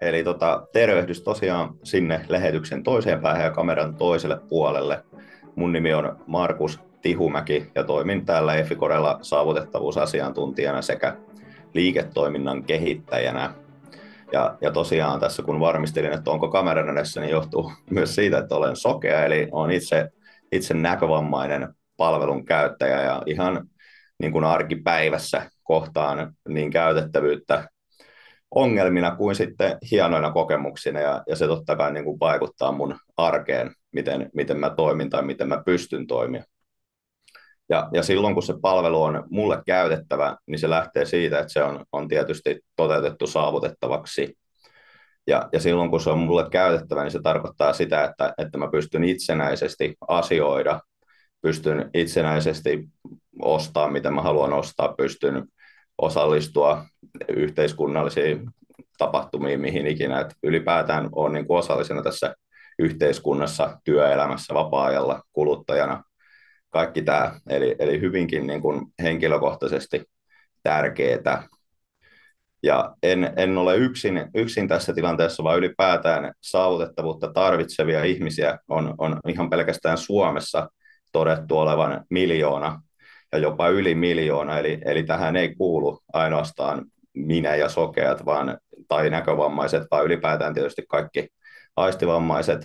Eli tota, tervehdys tosiaan sinne lähetyksen toiseen päähän ja kameran toiselle puolelle. Mun nimi on Markus Tihumäki ja toimin täällä Efikorella saavutettavuusasiantuntijana sekä liiketoiminnan kehittäjänä. Ja, ja tosiaan tässä kun varmistelin, että onko kameran edessä, niin johtuu myös siitä, että olen sokea, eli olen itse, itse näkövammainen palvelun käyttäjä ja ihan niin kuin arkipäivässä kohtaan niin käytettävyyttä ongelmina kuin sitten hienoina kokemuksina ja, ja se totta kai niin kuin vaikuttaa mun arkeen, miten, miten mä toimin tai miten mä pystyn toimia. Ja, ja silloin kun se palvelu on mulle käytettävä, niin se lähtee siitä, että se on, on tietysti toteutettu saavutettavaksi. Ja, ja silloin kun se on mulle käytettävä, niin se tarkoittaa sitä, että, että mä pystyn itsenäisesti asioida, pystyn itsenäisesti ostaa, mitä mä haluan ostaa, pystyn osallistua yhteiskunnallisiin tapahtumiin, mihin ikinä, että ylipäätään on niin osallisena tässä yhteiskunnassa, työelämässä, vapaa-ajalla, kuluttajana, kaikki tämä, eli, eli hyvinkin niin kuin henkilökohtaisesti tärkeää. Ja en, en ole yksin, yksin tässä tilanteessa, vaan ylipäätään saavutettavuutta tarvitsevia ihmisiä on, on ihan pelkästään Suomessa todettu olevan miljoona ja jopa yli miljoona, eli, eli tähän ei kuulu ainoastaan minä ja sokeat vaan, tai näkövammaiset, vaan ylipäätään tietysti kaikki aistivammaiset,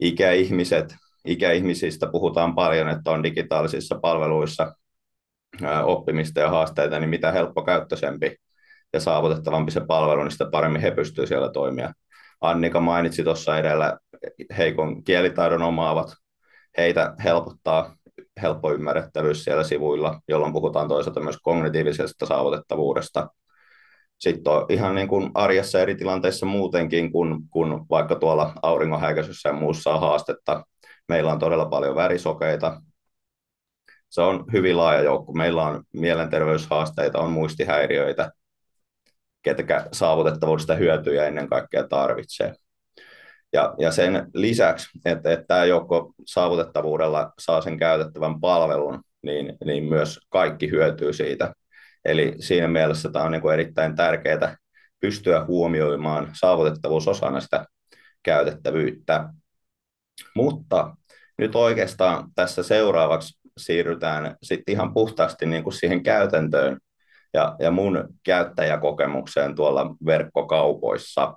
ikäihmiset. Ikäihmisistä puhutaan paljon, että on digitaalisissa palveluissa oppimista ja haasteita, niin mitä helppokäyttöisempi ja saavutettavampi se palvelu, niin sitä paremmin he pystyvät siellä toimia. Annika mainitsi tuossa edellä heikon kielitaidon omaavat. Heitä helpottaa helppo ymmärrettävyys siellä sivuilla, jolloin puhutaan toisaalta myös kognitiivisesta saavutettavuudesta. Sitten on ihan niin kuin arjessa eri tilanteissa muutenkin, kun, kun vaikka tuolla auringonhäikäisyssä ja muussa on haastetta. Meillä on todella paljon värisokeita. Se on hyvin laaja joukko. Meillä on mielenterveyshaasteita, on muistihäiriöitä, ketkä saavutettavuudesta hyötyjä ennen kaikkea tarvitsee. Ja, ja sen lisäksi, että, että tämä joukko saavutettavuudella saa sen käytettävän palvelun, niin, niin myös kaikki hyötyy siitä. Eli siinä mielessä tämä on niin kuin erittäin tärkeää pystyä huomioimaan saavutettavuus osana sitä käytettävyyttä. Mutta nyt oikeastaan tässä seuraavaksi siirrytään sitten ihan puhtaasti niin kuin siihen käytäntöön ja, ja mun käyttäjäkokemukseen tuolla verkkokaupoissa.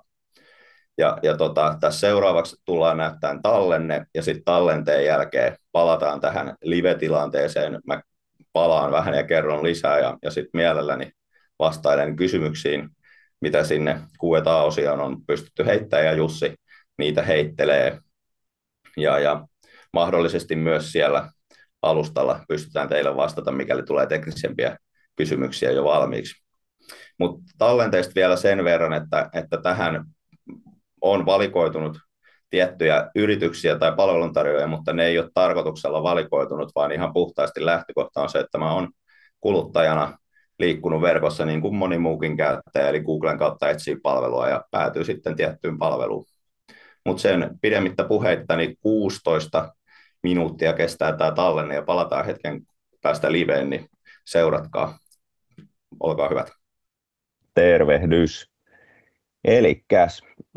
Ja, ja tota, tässä seuraavaksi tullaan näyttämään tallenne, ja sitten tallenteen jälkeen palataan tähän live-tilanteeseen. Mä palaan vähän ja kerron lisää, ja, ja sitten mielelläni vastailen kysymyksiin, mitä sinne Q&A-osioon on pystytty heittämään, ja Jussi niitä heittelee. Ja, ja mahdollisesti myös siellä alustalla pystytään teille vastata, mikäli tulee teknisempiä kysymyksiä jo valmiiksi. Mutta tallenteista vielä sen verran, että, että tähän on valikoitunut tiettyjä yrityksiä tai palveluntarjoajia, mutta ne ei ole tarkoituksella valikoitunut, vaan ihan puhtaasti lähtökohta on se, että mä on kuluttajana liikkunut verkossa niin kuin moni muukin käyttäjä, eli Googlen kautta etsii palvelua ja päätyy sitten tiettyyn palveluun. Mutta sen pidemmittä puheitta, niin 16 minuuttia kestää tämä tallenne ja palataan hetken päästä liveen, niin seuratkaa. Olkaa hyvät. Tervehdys. Eli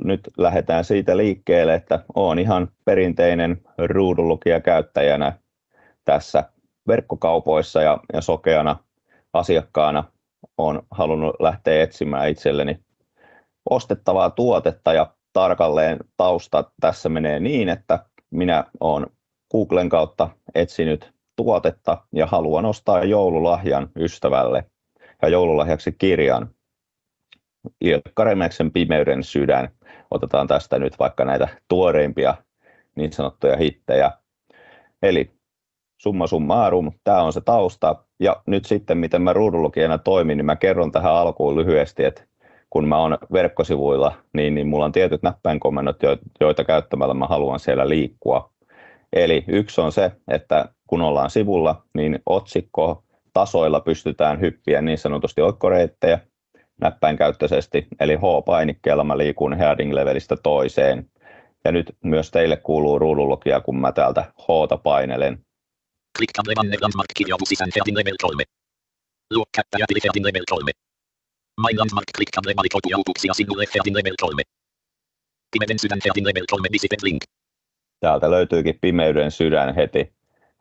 nyt lähdetään siitä liikkeelle, että olen ihan perinteinen ruudunlukija käyttäjänä tässä verkkokaupoissa ja, ja sokeana asiakkaana on halunnut lähteä etsimään itselleni ostettavaa tuotetta ja tarkalleen tausta tässä menee niin, että minä olen Googlen kautta etsinyt tuotetta ja haluan ostaa joululahjan ystävälle ja joululahjaksi kirjan Ilkka Remeksen Pimeyden sydän. Otetaan tästä nyt vaikka näitä tuoreimpia niin sanottuja hittejä. Eli summa summarum, tämä on se tausta. Ja nyt sitten, miten mä ruudunlukijana toimin, niin mä kerron tähän alkuun lyhyesti, että kun mä oon verkkosivuilla, niin, niin mulla on tietyt näppäinkomennot, joita käyttämällä mä haluan siellä liikkua. Eli yksi on se, että kun ollaan sivulla, niin otsikko tasoilla pystytään hyppiä niin sanotusti oikkoreittejä, näppäinkäyttöisesti, eli H-painikkeella mä liikun heading-levelistä toiseen. Ja nyt myös teille kuuluu ruudunlukija, kun mä täältä H-ta painelen. Klikka Levanne Landmark kirjoitus sisään heading level 3. Luokkäyttäjä heading level 3. My landmark klikkande valikoitu aukuksia sinulle Headin level 3. Pimeyden sydän Headin level 3 visited link. Täältä löytyykin pimeyden sydän heti,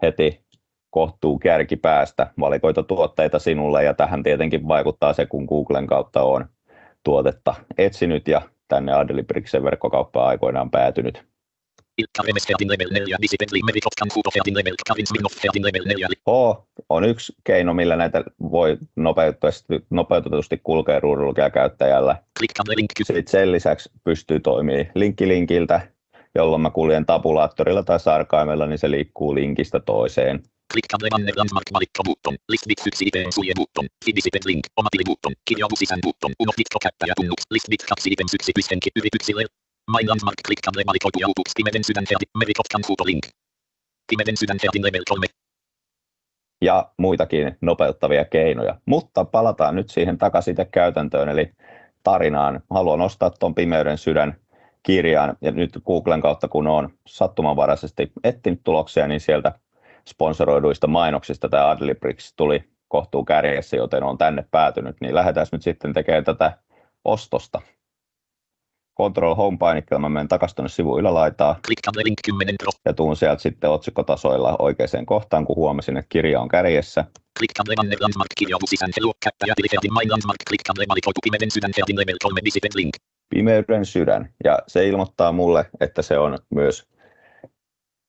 heti kohtuu kärkipäästä valikoita tuotteita sinulle ja tähän tietenkin vaikuttaa se, kun Googlen kautta on tuotetta etsinyt ja tänne Adelibriksen verkkokauppaan aikoinaan päätynyt. Ilkka Remes Headin level 4 visited link. Merikot Kankuto Headin level Kavin Smirnoff Headin level 4. H on yksi keino, millä näitä voi nopeutetusti, nopeutetusti kulkea ruudulukea käyttäjällä. Sitten sen lisäksi pystyy toimii linkki linkiltä, jolloin mä kuljen tabulaattorilla tai sarkaimella, niin se liikkuu linkistä toiseen. Klikkande banner landmark valikko button. List bit yksi item sulje button. Visited link. Oma tili button. Kirjaudu sisään button. Unohditko käyttäjä tunnuks. List bit kaksi items yksityishenki yrityksille. My landmark klikkande valikoitu autuks. Pimeden sydän Headi. Merikot Kankuto link. Pimeden sydän Headin level 3. ja muitakin nopeuttavia keinoja. Mutta palataan nyt siihen takaisin käytäntöön, eli tarinaan. Haluan ostaa tuon Pimeyden sydän kirjan, ja nyt Googlen kautta, kun olen sattumanvaraisesti etsinyt tuloksia, niin sieltä sponsoroiduista mainoksista tämä Adlibrix tuli kohtuu kärjessä, joten on tänne päätynyt, niin lähdetään nyt sitten tekemään tätä ostosta. Control Home painikkeella mä menen takaisin tuonne sivun ylälaitaan Klikkande link 10 pro. ja tuun sieltä sitten otsikkotasoilla oikeaan kohtaan, kun huomasin, että kirja on kärjessä. Klikkande banner landmark kirjaudu sisään. Hello käyttäjä tili Headin. My landmark klikkande valikoitu. Pimeden sydän Headin level 3 visited link. Pimeyden sydän. Ja se ilmoittaa mulle, että se on myös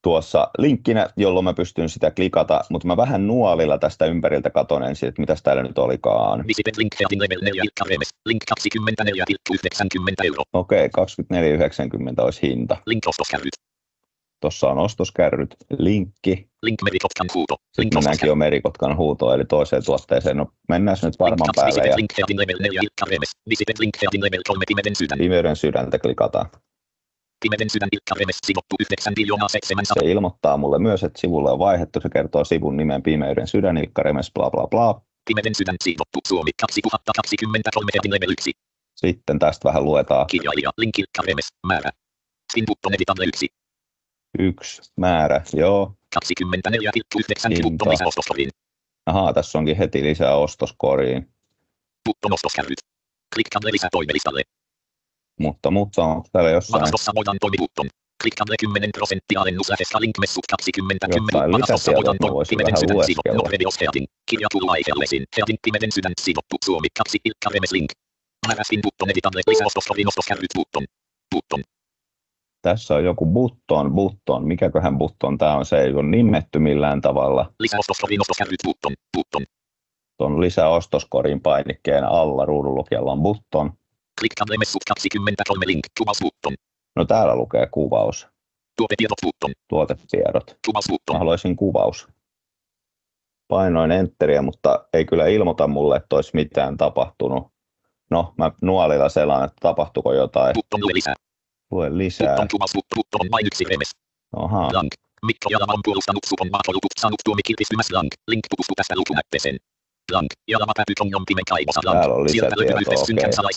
tuossa linkkinä, jolloin mä pystyn sitä klikata, mutta mä vähän nuolilla tästä ympäriltä katon ensin, että mitäs täällä nyt olikaan. Visited link Headin level 4 Ilkka Remes. Link 24,90 euro. Okei, 24,90 olisi hinta. Link ostoskärryt. Tuossa on ostoskärryt, linkki. Link Merikotkan huuto. Link Sitten jo merikotkan huutoon, eli toiseen tuotteeseen. No mennään nyt varman päälle ja link Headin level 4 Ilkka Remes. Visited link Headin level 3 Pimeden sydän. pimeyden sydäntä klikataan. Pimeden sydän Ilkka Remes sidottu 9 miljoonaa 700. Se ilmoittaa mulle myös, että sivulle on vaihdettu. Se kertoo sivun nimen Pimeyden sydän, Ilkka Remes, bla bla bla. Pimeden sydän sidottu Suomi 2023 Headin level 1. Sitten tästä vähän luetaan Kirjailija Link Ilkka Remes. Määrä. Spin button editalle 1. yksi määrä. Joo, 24,9 Hinta. button lisäostoskodin. Ahaa, tässä onkin heti lisää ostoskoriin. Button ostoskärryt. Lisää toimelistalle. Mutta, mutta onko täällä jossain, Varastossa voidaan toimibutton. Klikkande 10 prosenttia alennus lähes linkmessut 20 Jostain Varastossa lisätietoa, voidaan vähän sydän sidottu. lueskella. Noprevios Headin. Kirjattu laihellesiin. Headin pimeden sydän sidottu Suomi 2 Ilkka Remes link. Button lisäostoskodin ostoskärryt button. Button. tässä on joku button, button. Mikäköhän button tämä on? Se ei ole nimetty millään tavalla. Lisäostoskodin ostoskärryt button. Button. Tuon lisäostoskorin painikkeen alla ruudunlukijalla on button. Klikkande messut 23 link. Kuvaus button. No täällä lukee kuvaus, Tuotetiedot button. tuotetiedot. Kuvaus Mä haluaisin kuvaus. Painoin enteriä, mutta ei kyllä ilmoita mulle, että olisi mitään tapahtunut. No, mä nuolilla selaan, että tapahtuuko jotain. Button lue lisää. Lue lisää. Button kuvaus button. On vain yksi remes. Ahaa, Blank. Mikko Jalama on puolustanut supon maatoluput saanut tuomi kilpistymässä blank. Link tutustu tästä lukunäppeeseen. Blank. Täällä on lisätietoa,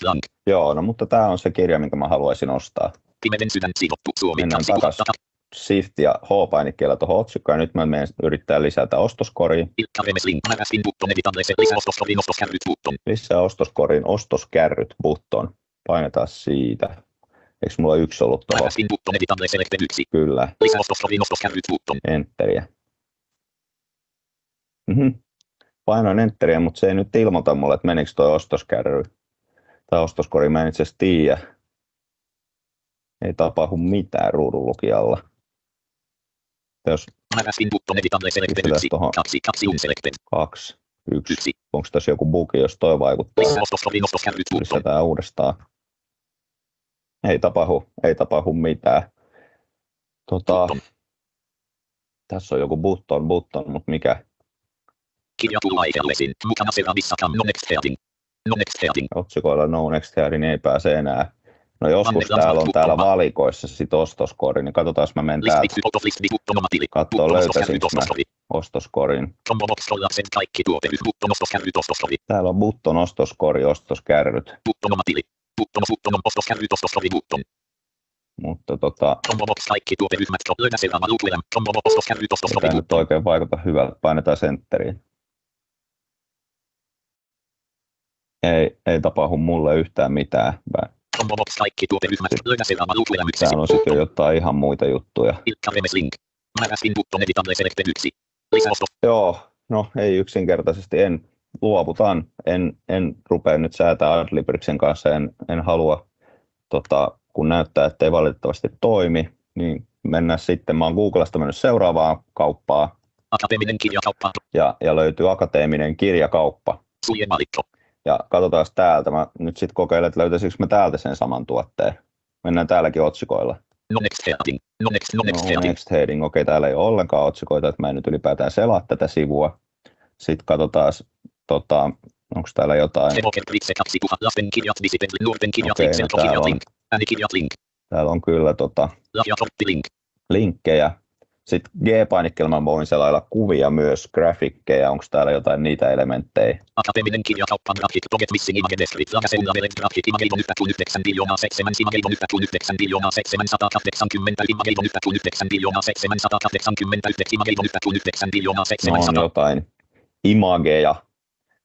blank. joo, no mutta tämä on se kirja, minkä mä haluaisin ostaa. Pimeden sydän sidottu Suomi Mennään 2000. Shift ja H-painikkeella tuohon otsikkoon, ja nyt mä menen yrittää lisätä ostoskoriin. Lisää ostoskorin ostoskärryt button. Painetaan siitä. Eikö mulla yksi ollut tuohon? Määrästin button editalle selected 1. Kyllä, enteriä. Mhm. Painoin enteriä, mutta se ei nyt ilmoita mulle, että menikö tuo ostoskärry. Tai ostoskori, mä en itse asiassa tiedä. Ei tapahdu mitään ruudunlukijalla. Jos Määrästin button editalle selected Pistetään 1. tohon. 2. 2 unselected. kaksi, yksi, 1. onko tässä joku bugi, jos toi vaikuttaa? Lisätään uudestaan. Ei tapahdu, ei tapahdu mitään. Tota, tässä on joku button, button, mutta mikä? Kirjattu. Mukana seuraavissa no next heading. No next heading. Otsikoilla No Next niin ei pääse enää. No joskus täällä on täällä valikoissa sit ostoskori, niin katsotaan, mä menen täältä Button löytäisinkö mä? ostoskori. ostoskorin. Täällä on button ostoskori, ostoskärryt, mutta tota, tämä nyt oikein vaikuta hyvältä. Painetaan sentteriin. Ei, ei tapahdu mulle yhtään mitään. Mä-. Täällä on sitten jo jotain ihan muita juttuja. Ilkka Remes link. Määrästin button editable selected 1. Lisäosto. Joo, no ei yksinkertaisesti, en luovutan, en, en rupea nyt säätää Adlibriksen kanssa, en, en halua, tota, kun näyttää, että ei valitettavasti toimi, niin mennään sitten, mä oon Googlesta mennyt seuraavaan kauppaan, Akateeminen kirjakauppa. ja, ja löytyy akateeminen kirjakauppa. Sulje valikko. Ja katsotaan täältä, mä nyt sitten kokeilen, että löytäisikö mä täältä sen saman tuotteen. Mennään täälläkin otsikoilla. No next heading. No next, no next No, next heading, okei, täällä ei ole ollenkaan otsikoita, että mä en nyt ylipäätään selaa tätä sivua. Sitten katsotaan, tota, onko täällä jotain, Evoker Pritse 2000. Lastenkirjat Visited. Nuorten kirjat Okei, no täällä on. täällä on kyllä tota, linkkejä. Sitten G-painikkeella mä voin selailla kuvia myös, grafikkeja, onko täällä jotain niitä elementtejä. Akateeminen kirjakauppa grafik. Pocket missing image descript. Laga seura velet grafik. Imageidon yhtä kuin 9 biljoonaa 7. Imageidon yhtä kuin 9 biljoonaa 780. Imageidon yhtä kuin 9 biljoonaa 781. Imageidon yhtä kuin 9 biljoonaa No on 700. jotain imageja,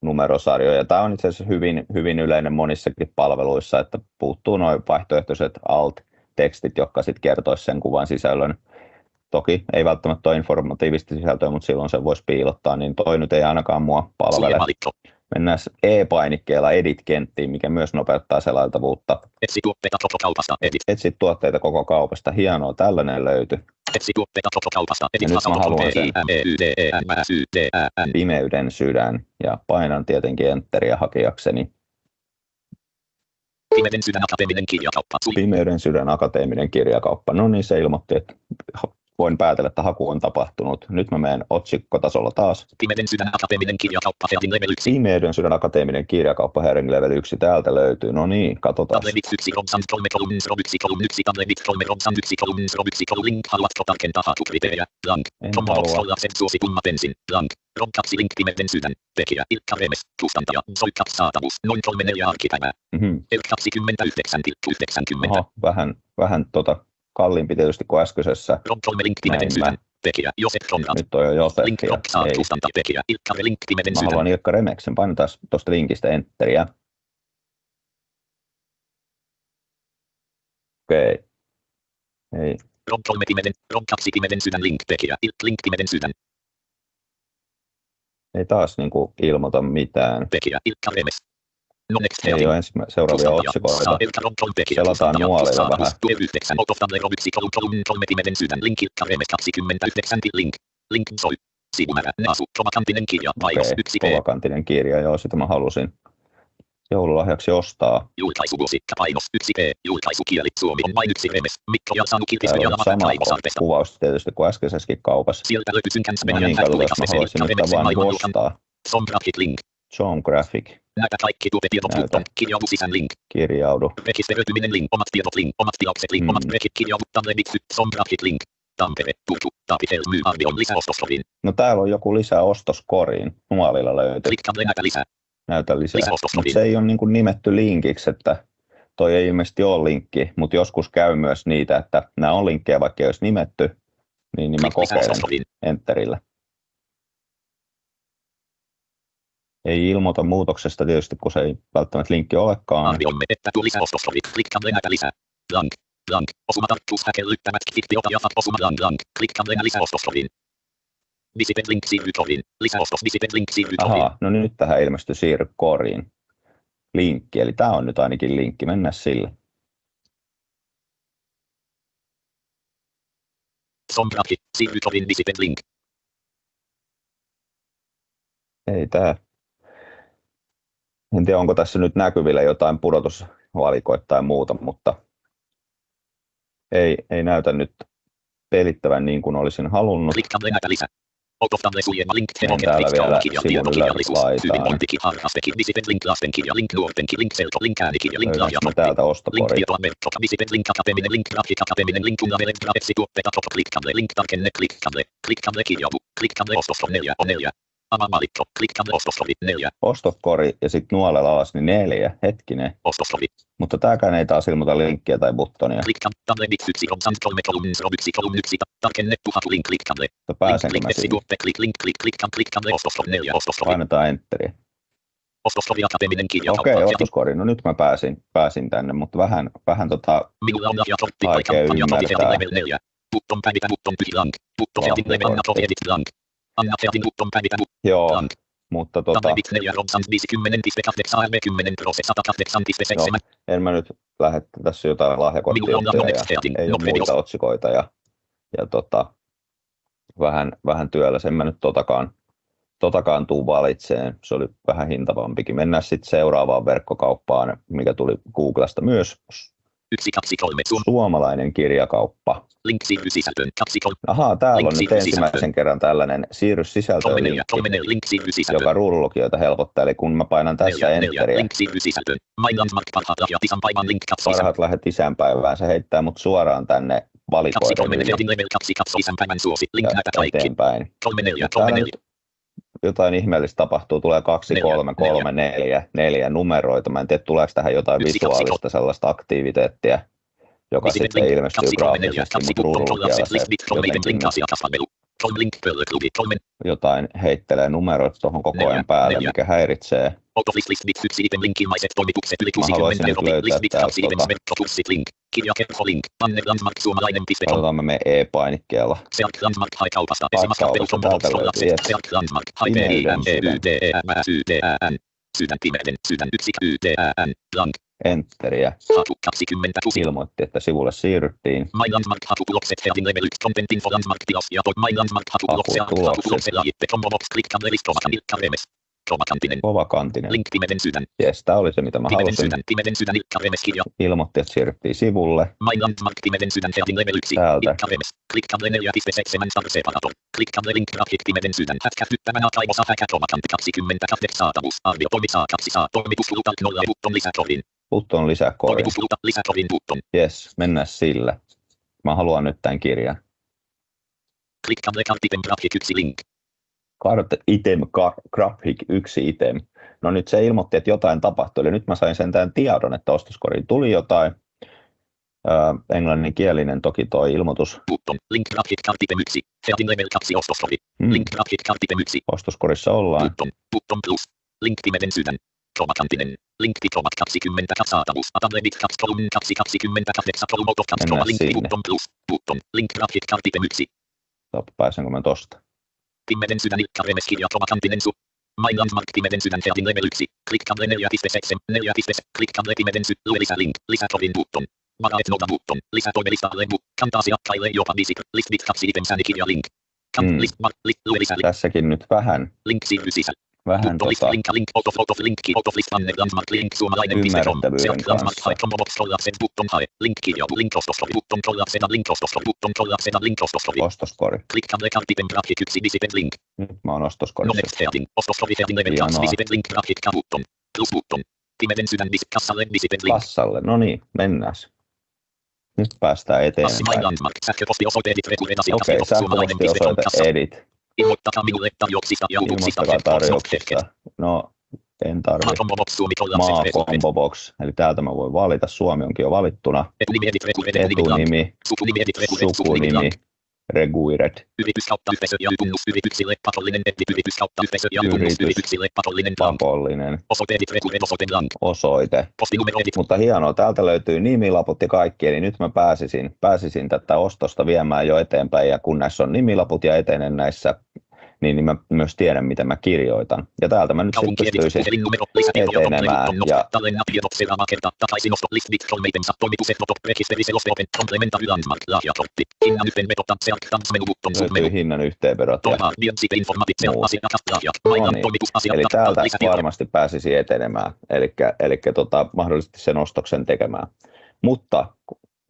numerosarjoja. Tämä on itse asiassa hyvin, hyvin yleinen monissakin palveluissa, että puuttuu noin vaihtoehtoiset alt-tekstit, jotka sitten kertoisi sen kuvan sisällön. Toki ei välttämättä ole informatiivista sisältöä, mutta silloin se voisi piilottaa, niin toi nyt ei ainakaan mua palvele. Mennään e-painikkeella edit-kenttiin, mikä myös nopeuttaa selailtavuutta. Etsi tuotteita koko kaupasta. Edit. Etsit tuotteita koko kaupasta. Hienoa, tällainen löytyi. Etsi tuotteita koko kaupasta. Edit. Ja nyt mä haluan sen. E, E. Pimeyden sydän ja painan tietenkin enteriä hakijakseni. Pimeden sydän akateeminen kirjakauppa. Pimeyden sydän akateeminen kirjakauppa. No niin, se ilmoitti, että voin päätellä, että haku on tapahtunut. Nyt mä menen otsikkotasolla taas. Pimeden sydän akateeminen kirjakauppa. Heading level 1. Pimeyden sydän akateeminen kirjakauppa Herring Level 1 täältä löytyy. No niin, katsotaan. Tablet 1 Robsan 3 columns Rob 1 column 1 Tablet 3 Robsan 1 columns Rob 1 column link Haluatko tarkentaa hakukriteerejä? Blank. En Combo box halua. kollapset suositummat ensin. Blank. Rob 2 link pimeyden sydän. Tekijä Ilkka Remes. Kustantaja. Zoikat saatavuus. Noin 3-4 arkipäivää. Mhm. 29,90. Oho, vähän, vähän tota, kalliimpi tietysti kuin äskeisessä. Rob 3 link pimeyden Näin. Tekijä Josef. Nyt on jo Josef Link ei. Tekijä Mä haluan Ilkka Remeksen. Painetaan tuosta linkistä enteriä. Okei. Ei, Rob 3 pimeyden. Rob 2 pimeyden sydän link. Tekijä Ilk link pimeyden sydän. ei taas niinku ilmoita mitään. Tekijä Ilkka Remes. No next Ei heading. ole ensimmä, seuraavia otsikoita. Selataan nuolilla vähän. Link. Link soi. Sivumäärä. Naasu. Kovakantinen kirja. Painos. Okei, 1 P. kovakantinen kirja, joo, sitä mä halusin joululahjaksi ostaa. Julkaisuvuosi. Painos. 1 P. Julkaisukieli. Suomi on vain yksi remes. Mikko on Lava sama Kaivosarpesta. kuvaus tietysti kuin äskeisessäkin kaupassa. Sieltä löytyy synkänsä No niin, katsotaan, mä haluaisin nyt vaan niinku ostaa. Som graphic link. John Graphic, Näytä kaikki tuotetiedot Näytä. button. Kirjaudu sisään link. kirjaudu. Rekisteröityminen link. Omat tiedot link. Omat tilaukset link. Mm. Omat rekit kirjaudu. Som graphic link. Tampere. Turku. Tapifel myy arvion lisäostoskodin. No täällä on joku lisää ostoskoriin. Nuolilla löytyy. Klikkaa näitä lisää. Näytä lisää. Lisäostoskodin. Mutta se ei ole niin nimetty linkiksi, että toi ei ilmeisesti ole linkki, mutta joskus käy myös niitä, että nämä on linkkejä, vaikka ei olisi nimetty, niin, niin mä kokeilen enterillä. Ei ilmoita muutoksesta tietysti, kun se ei välttämättä linkki olekaan. Arvioimme, että tuo lisäostoskodit. Klikkaa näitä lisää. Blank. Blank. Osumatarkkuus häkellyttävät fiktiota ja fat osuma blank blank. Klikkaa lisäostoskodin. Visited link siirry kodin. Lisäostos visited link siirry kodin. Ahaa, no nyt tähän ilmestyi siirry koriin linkki, eli tämä on nyt ainakin linkki, mennä. Siirry visited link. Ei tämä. En tiedä, onko tässä nyt näkyvillä jotain pudotusvalikoita tai muuta, mutta ei, ei näytä nyt pelittävän niin kuin olisin halunnut. Otoftalle suljema link. Menen Hevoken täällä link. vielä Kaulakirja. sivun Tietokirjallisuus. ylälaitaan. Hyvinvointikin. Harrastekin. Visited link. Lastenkirja. Link. Nuortenkirja. Link. Selko. Link. Äänikirja. Link. Löydänkö mä Lahjakortti. täältä Link ostokori? tietoa merkota. Visited link. Akateeminen link. Grafik. Akateeminen link. Unnavelet. Grafeksi tuotteita. Koko. Klikkable. Link. Tarkenne. Klikkable. Klikkable. Kirjaudu. Klikkable. Ostoskor 4 on 4. Ostoskori 4. Ostokori ja sitten nuolella alas, niin neljä, hetkinen. Ostoskori. Mutta tämäkään ei taas ilmoita linkkiä tai buttonia. Klikkaa. Tablet 1. Robsant 3 columns. Rob 1 column 1. Tarkennettu hatu. Link. Pääsenkö Link. mä. Klik. Link. Klik. Klikkable. Ostoskor 4. Ostoskori. Painetaan enteriä. Ostoskori akateeminen kirjakauppa. Okei, Ja ostoskori. No nyt mä pääsin, pääsin tänne, mutta vähän, vähän tota, Minulla on lahjakortti tai kampanja ymmärtää. Level 4. Button päivitä button. Button level. Edit blank. Joo, mutta tota, Tablet 4 Robsant 50.8 10 Pro 108.7. en mä nyt lähde tässä jotain lahjakorttia ja ei No ole muita otsikoita ja, ja tota, vähän, vähän työllä, sen mä nyt totakaan, totakaan tuu valitseen. Se oli vähän hintavampikin. Mennään sitten seuraavaan verkkokauppaan, mikä tuli Googlesta myös. 1, 2, 3. Sun Suomalainen kirjakauppa. link siirry sisältöön. 2, 3. Ahaa, täällä Link on nyt siirry ensimmäisen kerran tällainen siirry sisältöön 3, 4, linkki, 3, 4. Link siirry sisältöön. joka ruudullukijoita helpottaa. Eli kun mä painan tässä 4, 4. enteriä, Link siirry sisältöön. My Landmark parhaat lahjat isänpäivän link 2 parhaat lähdet isänpäivään, se heittää mut suoraan tänne 2, valikoiden 3, yli 4. Level 2, 2 isänpäivän suosi. Link näitä kaikki. eteenpäin. 3, 4, Ja 3, täällä 4. nyt jotain ihmeellistä tapahtuu, tulee kaksi, Neljä, kolme, kolme, neljä, neljä numeroita. Mä en tiedä, tuleeko tähän jotain Yksi, kaksi, visuaalista sellaista aktiviteettia, joka Visit sitten link, ilmestyy 2, 3, 4, graafisesti, 2, mutta jotenkin. 3 3, jotain heittelee numeroita tuohon koko ajan päälle, mikä häiritsee. Out of list, bit, yksi item, link, ilmaiset toimitukset, yli Mä haluaisin 60 nyt euro, löytää list, bit, täältä kaksi items, tota- verkkokurssit, link, kirjakerho, link, Anne Landmark, suomalainen.com, Katsotaan me e-painikkeella. Search Landmark, hae kaupasta, Hae perus, kaupasta, täältä collapse, löytyy, yes. Search Landmark, hae p i m e y d e m ä y d ä n. Sydän pimeyden, sydän yksi y d ä n. Blank, Enteriä. Hatu 26, ilmoitti, että sivulle siirryttiin. My Landmark hatutulokset Feadin level 1 content info Landmark tilas. Ja toi My Landmark hatutulokset Hatutulokset. hatutulokset lajitte Combobox click tab list. Romakan Ilkka Remes Romakantinen Kovakantinen. Link pimeden sydän. Jes, tää oli se, mitä mä Pimeden halusin. sydän. Pimeden sydän. Remes kirja Ilmoitti, että siirryttiin sivulle. My Landmark pimeden sydän. Feadin level 1 Täältä. Ilkka Remes tab 4.7 star separator tab link graphic pimeden sydän. Hätkähdyttävänä kaivosa häkä Romakant 28 saatavuus. Arvio toimisaa 2 saa. Toimitusluuta 0 button lisätrovin Button lisäkori. Toimitusluuta lisätrovin button. Jes, mennään sillä. Mä haluan nyt tämän kirjan. Click tab kartitem graphic 1 link Card item gra- graphic yksi item. No nyt se ilmoitti, että jotain tapahtui. Eli nyt mä sain sentään tiedon, että ostoskoriin tuli jotain. Öö, englanninkielinen toki toi ilmoitus. Button. Link graphic kartitem 1. Feadin level 2 ostoskori. Mm, Link graphic kartitem 1. ostoskorissa ollaan. Button. Button plus. Link pimeden sydän. Kromakantinen. Link pitomat 20 saatavuus. Atablebit 2 kolumn 2 28 kolumn out of 2 Mennään link sinne. button plus. Button. Link graphic kartitem 1. Stop, Pääsenkö mä tosta? Pimeden sydän Ilkka Remes kirja Kromakantinen su. My Landmark pimeden sydän Feadin level 1. Click table 4.7. 4. Click table pimeden sydän. Lue lisä link. Lisä trovin button. Vara et noda button. Lisä toimelistalle bu. Kantaa asiakkaille jopa visit. List bit 2 item kirja link. Kant Mm. list mark. List lue lisä link. Tässäkin nyt vähän, Link siirry sisään. Vähän tota. Ymmärrettävyyden kanssa. ostoskori button collapse link ostoskori button collapse link ostoskori. ostoskori. Click table kartitem graphic 1 visited link. Nyt mä oon No ostoskorissa. 2 Hienoa. kassalle. No niin, mennään. Nyt päästään eteenpäin. Okei, kassa. sähköpostiosoite edit. Ilmoittakaa minulle tarjouksista ja. Ilmoittakaa tarjouksista. No, en tarvi. Maa combobox suomi collapse Maa rekureen. combo box. Eli täältä mä voin valita. Suomi onkin jo valittuna. Etunimi, Sukunimi yhteisö ja pakollinen. Ja pakollinen pakollinen, Osoite. Osoite osoite. Postinumero edit Mutta hienoa, täältä löytyy nimilaput ja kaikki, eli nyt mä pääsisin, pääsisin tätä ostosta viemään jo eteenpäin, ja kun näissä on nimilaput ja etenen näissä, niin, niin mä myös tiedän, mitä mä kirjoitan. Ja täältä mä nyt sitten pystyisin etenemään, ja- löytyy hinnan yhteenvedot. Ja. No niin. eli täältä varmasti pääsisi etenemään, eli tota, mahdollisesti sen ostoksen tekemään. Mutta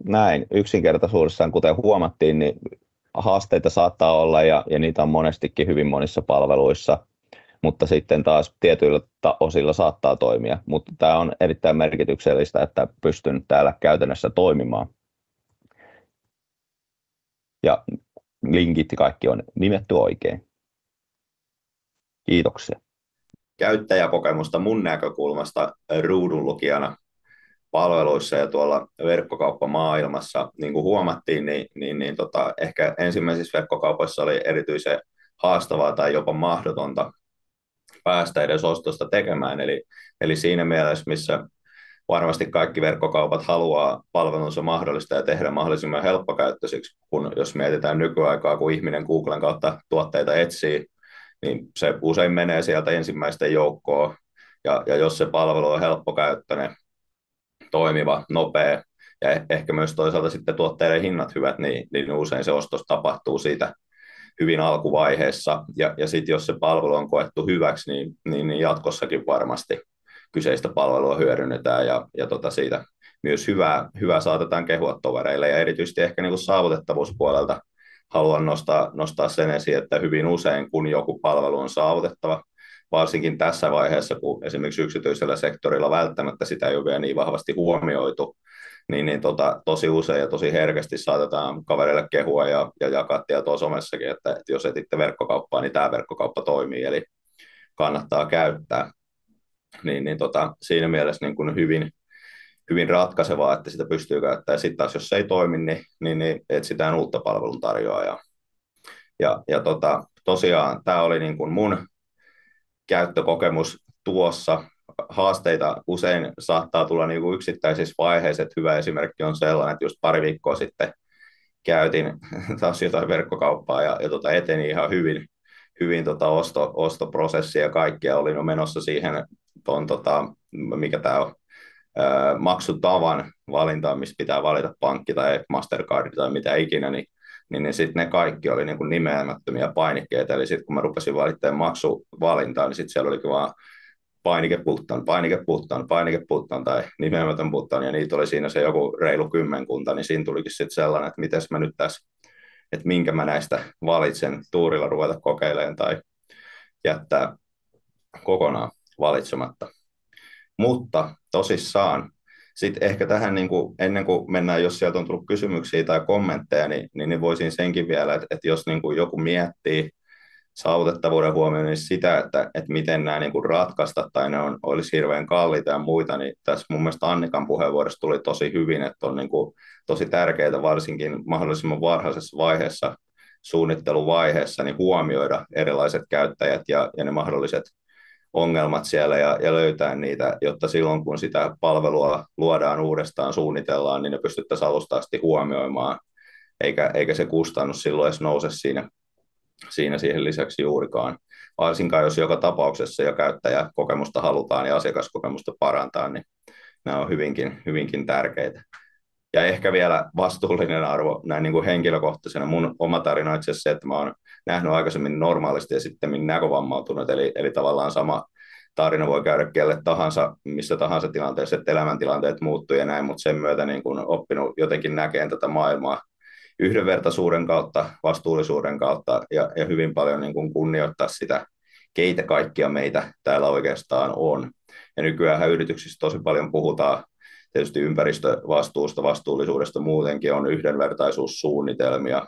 näin yksinkertaisuudessaan, kuten huomattiin, niin haasteita saattaa olla ja, ja niitä on monestikin hyvin monissa palveluissa, mutta sitten taas tietyillä osilla saattaa toimia. Mutta tämä on erittäin merkityksellistä, että pystyn täällä käytännössä toimimaan. Ja linkit kaikki on nimetty oikein. Kiitoksia. käyttäjäkokemusta mun näkökulmasta ruudunlukijana palveluissa ja tuolla verkkokauppamaailmassa, niin kuin huomattiin, niin, niin, niin tota, ehkä ensimmäisissä verkkokaupoissa oli erityisen haastavaa tai jopa mahdotonta päästä edes ostosta tekemään. Eli, eli siinä mielessä, missä varmasti kaikki verkkokaupat haluaa palvelunsa mahdollista ja tehdä mahdollisimman helppokäyttöisiksi, kun jos mietitään nykyaikaa, kun ihminen Googlen kautta tuotteita etsii, niin se usein menee sieltä ensimmäisten joukkoon, ja, ja jos se palvelu on helppokäyttöinen, toimiva, nopea, ja eh, ehkä myös toisaalta sitten tuotteiden hinnat hyvät, niin, niin usein se ostos tapahtuu siitä hyvin alkuvaiheessa, ja, ja sitten jos se palvelu on koettu hyväksi, niin, niin, niin jatkossakin varmasti kyseistä palvelua hyödynnetään, ja, ja tota siitä myös hyvää, hyvää saatetaan kehua tovereille, ja erityisesti ehkä niin saavutettavuuspuolelta haluan nostaa, nostaa sen esiin, että hyvin usein, kun joku palvelu on saavutettava, varsinkin tässä vaiheessa, kun esimerkiksi yksityisellä sektorilla välttämättä sitä ei ole vielä niin vahvasti huomioitu, niin, niin tota, tosi usein ja tosi herkästi saatetaan kavereille kehua ja, ja jakaa tietoa somessakin, että, että jos etitte verkkokauppaa, niin tämä verkkokauppa toimii, eli kannattaa käyttää. Niin, niin tota, siinä mielessä niin kuin hyvin, hyvin ratkaisevaa, että sitä pystyy käyttämään. Sitten taas, jos se ei toimi, niin, niin, niin etsitään uutta palveluntarjoajaa. Ja, ja tota, tosiaan tämä oli niin kuin mun käyttökokemus tuossa. Haasteita usein saattaa tulla niin kuin yksittäisissä vaiheissa, että hyvä esimerkki on sellainen, että just pari viikkoa sitten käytin taas jotain verkkokauppaa ja, ja tota eteni ihan hyvin, hyvin tota osto, ostoprosessia ja kaikkea. Olin jo menossa siihen, ton, tota, mikä tämä on, maksutavan valintaan, missä pitää valita pankki tai Mastercard tai mitä ikinä, niin niin, niin sitten ne kaikki oli niin kuin nimeämättömiä painikkeita, eli sitten kun mä rupesin valittamaan maksuvalintaa, niin sitten siellä olikin vaan painike puttan, painike puttan, painike puttan tai nimeämätön puttan, ja niitä oli siinä se joku reilu kymmenkunta, niin siinä tulikin sitten sellainen, että miten mä nyt tässä, että minkä mä näistä valitsen tuurilla ruveta kokeilemaan tai jättää kokonaan valitsematta. Mutta tosissaan sitten ehkä tähän niin kuin, ennen kuin mennään, jos sieltä on tullut kysymyksiä tai kommentteja, niin, niin, niin voisin senkin vielä, että, että jos niin kuin joku miettii saavutettavuuden huomioon, niin sitä, että, että miten nämä niin kuin ratkaista tai ne on, olisi hirveän kalliita ja muita, niin tässä mun mielestä Annikan puheenvuorossa tuli tosi hyvin, että on niin kuin tosi tärkeää varsinkin mahdollisimman varhaisessa vaiheessa suunnitteluvaiheessa niin huomioida erilaiset käyttäjät ja, ja ne mahdolliset ongelmat siellä ja, ja löytää niitä, jotta silloin kun sitä palvelua luodaan uudestaan, suunnitellaan, niin ne pystyttäisiin alusta asti huomioimaan, eikä, eikä se kustannus silloin edes nouse siinä, siinä siihen lisäksi juurikaan. Varsinkaan jos joka tapauksessa jo käyttäjäkokemusta halutaan ja asiakaskokemusta parantaa, niin nämä on hyvinkin, hyvinkin tärkeitä. Ja ehkä vielä vastuullinen arvo näin niin kuin henkilökohtaisena. Mun oma tarina on itse asiassa se, että mä oon nähnyt aikaisemmin normaalisti ja sitten näkövammautunut, eli, eli tavallaan sama tarina voi käydä kelle tahansa, missä tahansa tilanteessa, että elämäntilanteet muuttuu ja näin, mutta sen myötä niin kuin oppinut jotenkin näkeen tätä maailmaa yhdenvertaisuuden kautta, vastuullisuuden kautta ja, ja hyvin paljon niin kuin kunnioittaa sitä, keitä kaikkia meitä täällä oikeastaan on. Ja nykyään yrityksissä tosi paljon puhutaan tietysti ympäristövastuusta, vastuullisuudesta muutenkin on yhdenvertaisuussuunnitelmia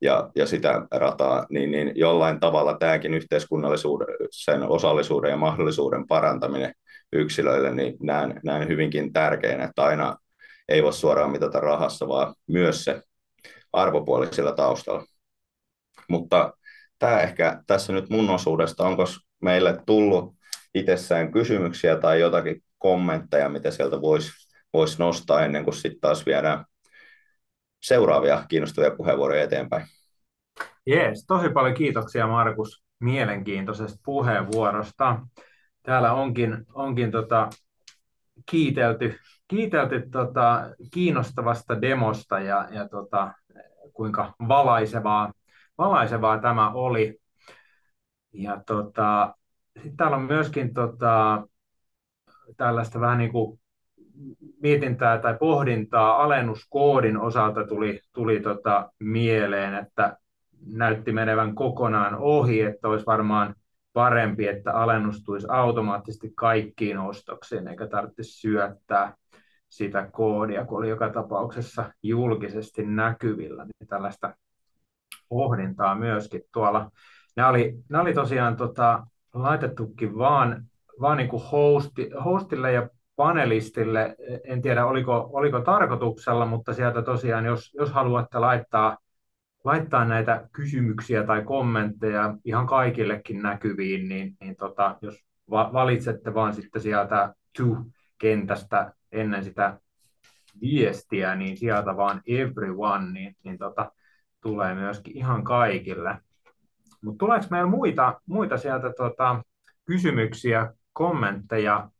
ja, ja sitä rataa, niin, niin jollain tavalla tämäkin yhteiskunnallisuuden, sen osallisuuden ja mahdollisuuden parantaminen yksilöille, niin näen, näen hyvinkin tärkeänä, että aina ei voi suoraan mitata rahassa, vaan myös se arvopuoli sillä taustalla. Mutta tämä ehkä tässä nyt mun osuudesta, onko meille tullut itsessään kysymyksiä tai jotakin kommentteja, mitä sieltä voisi vois nostaa ennen kuin sitten taas viedään seuraavia kiinnostavia puheenvuoroja eteenpäin. Jees, tosi paljon kiitoksia Markus mielenkiintoisesta puheenvuorosta. Täällä onkin, onkin tota, kiitelty, kiitelty tota, kiinnostavasta demosta ja, ja tota, kuinka valaisevaa, valaisevaa tämä oli. Ja tota, sitten täällä on myöskin tota, tällaista vähän niin kuin mietintää tai pohdintaa alennuskoodin osalta tuli, tuli tota mieleen, että näytti menevän kokonaan ohi, että olisi varmaan parempi, että alennus tulisi automaattisesti kaikkiin ostoksiin, eikä tarvitsisi syöttää sitä koodia, kun oli joka tapauksessa julkisesti näkyvillä, niin tällaista pohdintaa myöskin tuolla. Nämä oli, nämä oli tosiaan tota, laitettukin vaan, vaan niin kuin hosti, hostille ja panelistille. En tiedä, oliko, oliko tarkoituksella, mutta sieltä tosiaan, jos, jos haluatte laittaa, laittaa näitä kysymyksiä tai kommentteja ihan kaikillekin näkyviin, niin, niin tota, jos va- valitsette vaan sitten sieltä to-kentästä ennen sitä viestiä, niin sieltä vaan everyone, niin, niin tota, tulee myöskin ihan kaikille. Mutta tuleeko meillä muita, muita sieltä tota, kysymyksiä, kommentteja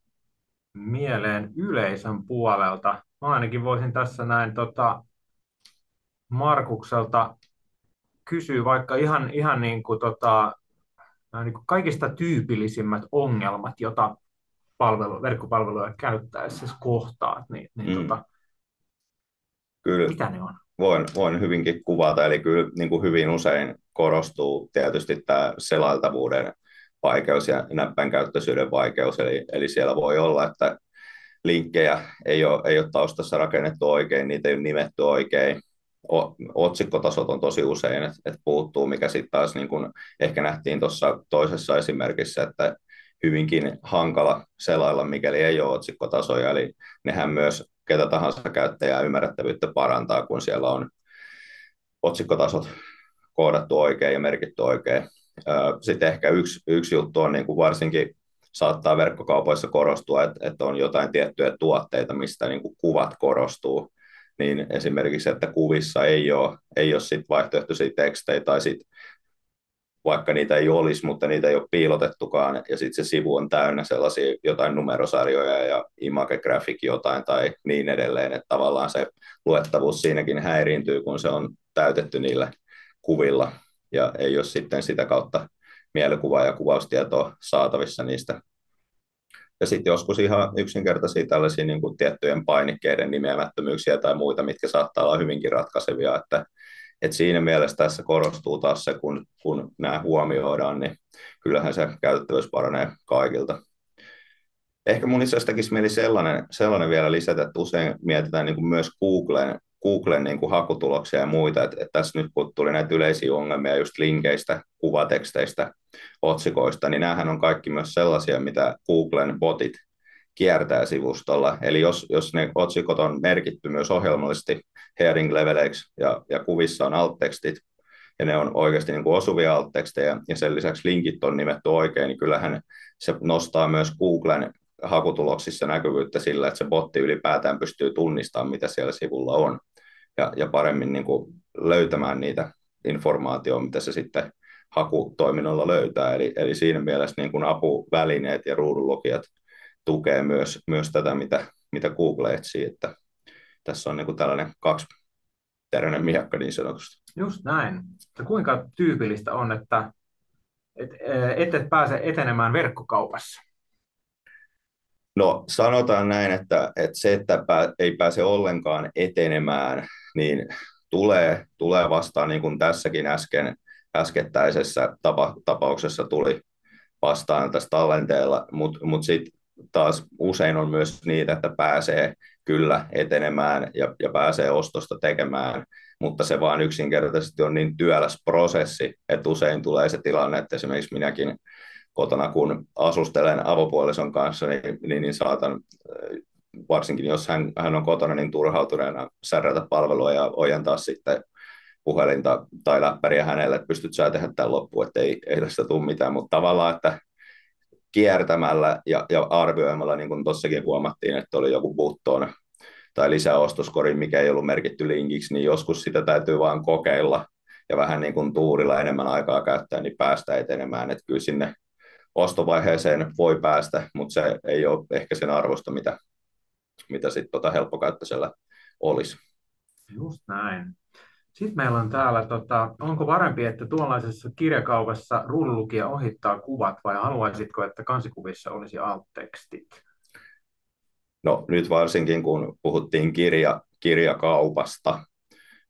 mieleen yleisön puolelta? Mä ainakin voisin tässä näin tota, Markukselta kysyä vaikka ihan, ihan niin kuin, tota, niin kuin kaikista tyypillisimmät ongelmat, joita palvelu, verkkopalveluja käyttäessä kohtaat, niin, niin mm. tota, Kyllä. mitä ne on? Voin, voin hyvinkin kuvata, eli kyllä niin kuin hyvin usein korostuu tietysti tämä selailtavuuden vaikeus ja näppäinkäyttöisyyden vaikeus, eli, eli siellä voi olla, että linkkejä ei ole, ei ole taustassa rakennettu oikein, niitä ei ole nimetty oikein, otsikkotasot on tosi usein, että, että puuttuu, mikä sitten taas niin kuin ehkä nähtiin tuossa toisessa esimerkissä, että hyvinkin hankala selailla, mikäli ei ole otsikkotasoja, eli nehän myös ketä tahansa käyttäjää ymmärrettävyyttä parantaa, kun siellä on otsikkotasot koodattu oikein ja merkitty oikein. Sitten ehkä yksi, yksi juttu on niin kuin varsinkin saattaa verkkokaupoissa korostua, että, että on jotain tiettyjä tuotteita, mistä niin kuin kuvat korostuu. Niin esimerkiksi, että kuvissa ei ole, ei ole sit vaihtoehtoisia tekstejä tai sit vaikka niitä ei olisi, mutta niitä ei ole piilotettukaan, ja sitten se sivu on täynnä sellaisia jotain numerosarjoja ja image graphic jotain tai niin edelleen, että tavallaan se luettavuus siinäkin häiriintyy, kun se on täytetty niillä kuvilla, ja ei ole sitten sitä kautta mielikuvaa ja kuvaustietoa saatavissa niistä. Ja sitten joskus ihan yksinkertaisia tällaisia niin kuin tiettyjen painikkeiden nimeämättömyyksiä tai muita, mitkä saattaa olla hyvinkin ratkaisevia, että et siinä mielessä tässä korostuu taas se, kun, kun nämä huomioidaan, niin kyllähän se käytettävyys paranee kaikilta. Ehkä mun itse asiassa mieli sellainen, sellainen vielä lisätä, että usein mietitään niin kuin myös Googlen, Googlen niin kuin hakutuloksia ja muita, että, että tässä nyt kun tuli näitä yleisiä ongelmia just linkeistä, kuvateksteistä, otsikoista, niin näähän on kaikki myös sellaisia, mitä Googlen botit kiertää sivustolla. Eli jos, jos ne otsikot on merkitty myös ohjelmallisesti heading leveleiksi ja, ja kuvissa on alt-tekstit, ja ne on oikeasti niin kuin osuvia alt-tekstejä, ja sen lisäksi linkit on nimetty oikein, niin kyllähän se nostaa myös Googlen hakutuloksissa näkyvyyttä sillä, että se botti ylipäätään pystyy tunnistamaan, mitä siellä sivulla on, ja, ja paremmin niin kuin löytämään niitä informaatioita, mitä se sitten hakutoiminnolla löytää. Eli, eli siinä mielessä niin kuin apuvälineet ja ruudunlukijat tukee myös, myös tätä, mitä, mitä Google etsii, että tässä on niin kuin tällainen kaksiteräinen miakka niin sanotusti. Just näin. Ja kuinka tyypillistä on, että et, et, et pääse etenemään verkkokaupassa? No sanotaan näin, että, että se, että pää, ei pääse ollenkaan etenemään, niin tulee, tulee vastaan niin kuin tässäkin äsken, äskettäisessä tapa, tapauksessa tuli vastaan tässä tallenteella, mutta mut sitten taas usein on myös niitä, että pääsee kyllä etenemään ja, ja pääsee ostosta tekemään, mutta se vaan yksinkertaisesti on niin työläs prosessi, että usein tulee se tilanne, että esimerkiksi minäkin kotona, kun asustelen avopuolison kanssa, niin, niin, niin saatan, varsinkin jos hän, hän on kotona, niin turhautuneena särrätä palvelua ja ojentaa sitten puhelinta tai läppäriä hänelle, että pystyt sä tehdä tämän loppuun, että ei, ei tästä tule mitään, mutta tavallaan, että kiertämällä ja, ja arvioimalla, niin kuin tuossakin huomattiin, että oli joku button tai lisäostoskori, mikä ei ollut merkitty linkiksi, niin joskus sitä täytyy vaan kokeilla ja vähän niin kuin tuurilla enemmän aikaa käyttää, niin päästä etenemään. Että kyllä sinne ostovaiheeseen voi päästä, mutta se ei ole ehkä sen arvosta, mitä, mitä sitten tota helppokäyttöisellä olisi. Just näin. Sitten meillä on täällä, tota, onko parempi, että tuollaisessa kirjakaupassa rullukija ohittaa kuvat vai haluaisitko, että kansikuvissa olisi alt-tekstit? No nyt varsinkin kun puhuttiin kirja, kirjakaupasta,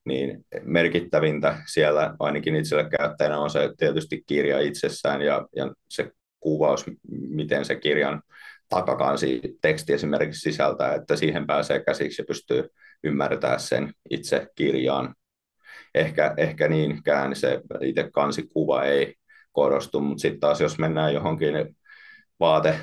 niin merkittävintä siellä ainakin itselle käyttäjänä on se tietysti kirja itsessään ja, ja se kuvaus, miten se kirjan takakansi teksti esimerkiksi sisältää, että siihen pääsee käsiksi ja pystyy ymmärtämään sen itse kirjaan ehkä, ehkä niinkään se itse kansikuva ei korostu, mutta sitten taas jos mennään johonkin vaate,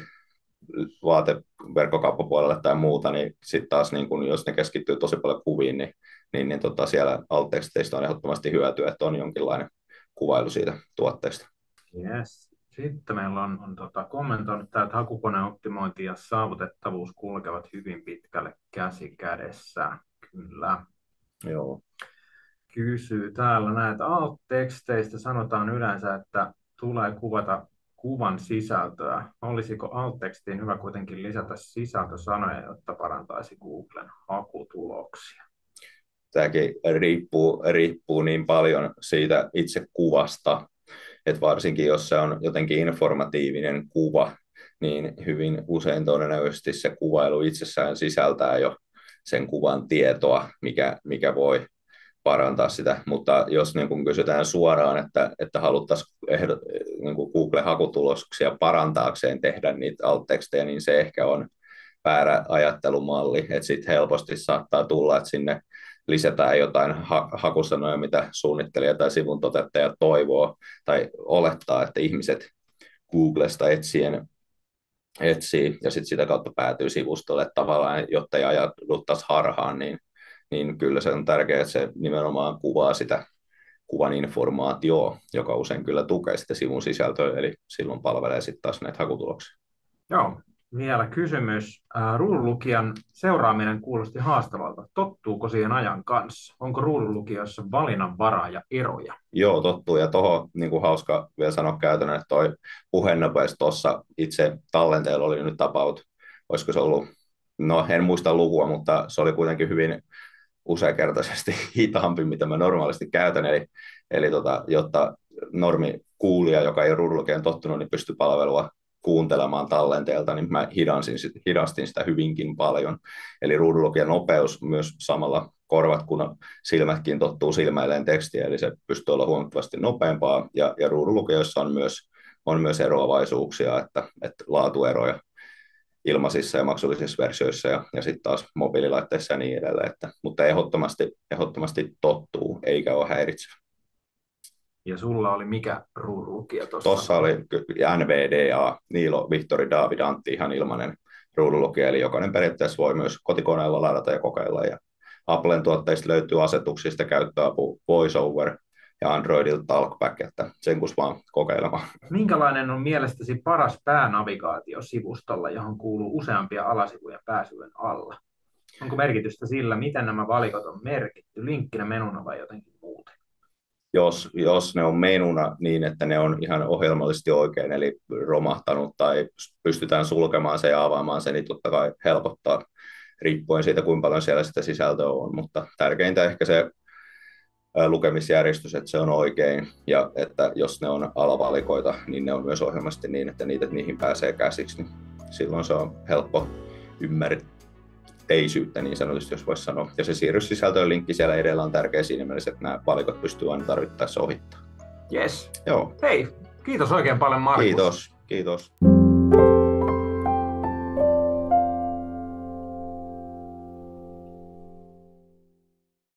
vaate verkkokauppapuolelle tai muuta, niin sitten taas niin kun, jos ne keskittyy tosi paljon kuviin, niin, niin, niin tota, siellä alt on ehdottomasti hyötyä, että on jonkinlainen kuvailu siitä tuotteesta. Yes. Sitten meillä on, on tota, kommentoinut tämä, että hakukoneoptimointi ja saavutettavuus kulkevat hyvin pitkälle käsi kädessä. Kyllä. Joo. Kysyy täällä näitä alt-teksteistä. Sanotaan yleensä, että tulee kuvata kuvan sisältöä. Olisiko alt-tekstiin hyvä kuitenkin lisätä sisältösanoja, jotta parantaisi Googlen hakutuloksia? Tämäkin riippuu, riippuu niin paljon siitä itse kuvasta, että varsinkin jos se on jotenkin informatiivinen kuva, niin hyvin usein todennäköisesti se kuvailu itsessään sisältää jo sen kuvan tietoa, mikä, mikä voi parantaa sitä, mutta jos niin kuin kysytään suoraan, että, että haluttaisiin niin Google-hakutuloksia parantaakseen tehdä niitä alt niin se ehkä on väärä ajattelumalli, että sitten helposti saattaa tulla, että sinne lisätään jotain ha- hakusanoja, mitä suunnittelija tai sivun toteuttaja toivoo tai olettaa, että ihmiset Googlesta etsien etsii ja sitten sitä kautta päätyy sivustolle tavallaan, jotta ei ajatuttaisi harhaan, niin, niin kyllä se on tärkeää, että se nimenomaan kuvaa sitä kuvan informaatioa, joka usein kyllä tukee sitä sivun sisältöä, eli silloin palvelee sitten taas näitä hakutuloksia. Joo, vielä kysymys. Ruudunlukijan seuraaminen kuulosti haastavalta. Tottuuko siihen ajan kanssa? Onko ruudunlukijoissa valinnanvaraa ja eroja? Joo, tottuu. Ja tuohon niin hauska vielä sanoa käytännön, että toi puhenopeus tuossa itse tallenteella oli nyt tapaut, olisiko se ollut, no en muista lukua, mutta se oli kuitenkin hyvin useakertaisesti hitaampi, mitä mä normaalisti käytän. Eli, eli tota, jotta normi kuulija, joka ei ole tottunut, niin pystyy palvelua kuuntelemaan tallenteelta, niin mä hidastin, hidastin sitä hyvinkin paljon. Eli ruudunlukijan nopeus myös samalla korvat, kun silmätkin tottuu silmäilleen tekstiä, eli se pystyy olla huomattavasti nopeampaa, ja, ja ruudunlukijoissa on myös, on myös eroavaisuuksia, että, että laatueroja ilmaisissa ja maksullisissa versioissa ja, ja sitten taas mobiililaitteissa ja niin edelleen. Että, mutta ehdottomasti, ehdottomasti tottuu, eikä ole häiritsevä. Ja sulla oli mikä ruudunlukija tuossa? Tuossa oli NVDA, Niilo Vihtori David Antti, ihan ilmainen ruudunlukija, eli jokainen periaatteessa voi myös kotikoneella ladata ja kokeilla. Ja Applen tuotteista löytyy asetuksista käyttöapu VoiceOver ja Androidilta Talkback, että sen kun vaan kokeilemaan. Minkälainen on mielestäsi paras päänavigaatio sivustolla, johon kuuluu useampia alasivuja pääsyjen alla? Onko merkitystä sillä, miten nämä valikot on merkitty, linkkinä menuna vai jotenkin muuten? Jos, jos ne on menuna niin, että ne on ihan ohjelmallisesti oikein, eli romahtanut tai pystytään sulkemaan se ja avaamaan se, niin totta kai helpottaa riippuen siitä, kuinka paljon siellä sitä sisältöä on, mutta tärkeintä ehkä se lukemisjärjestys, että se on oikein, ja että jos ne on alavalikoita, niin ne on myös ohjelmasti niin, että niitä, niihin pääsee käsiksi, niin silloin se on helppo ymmärtää teisyyttä niin sanotusti, jos voisi sanoa. Ja se siirryssisältöön linkki siellä edellä on tärkeä siinä mielessä, että nämä valikot pystyy aina tarvittaessa ohittamaan. Yes. Joo. Hei, kiitos oikein paljon Markus. Kiitos, kiitos.